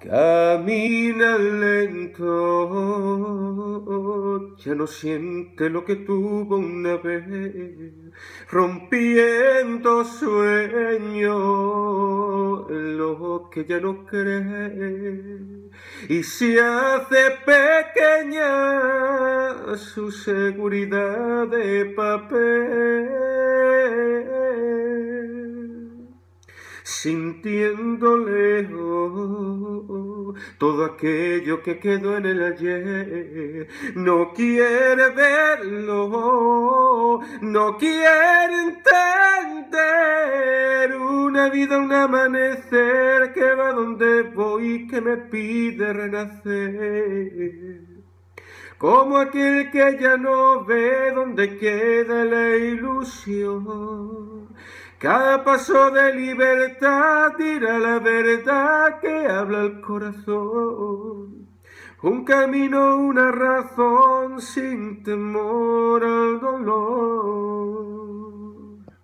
Camina lento, ya no siente lo que tuvo una vez, rompiendo sueños, lo que ya no cree, y se hace pequeña su seguridad de papel sintiendo lejos todo aquello que quedó en el ayer. No quiere verlo, no quiere entender una vida, un amanecer que va donde voy, que me pide renacer. Como aquel que ya no ve donde queda la ilusión cada paso de libertad dirá la verdad que habla el corazón. Un camino, una razón sin temor